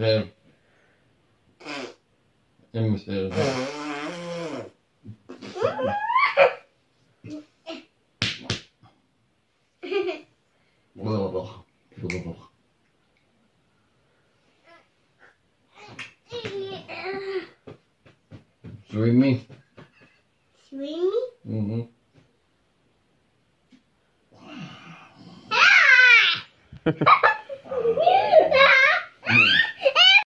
Ver. En mister. Blah, Mm-hmm. Ah!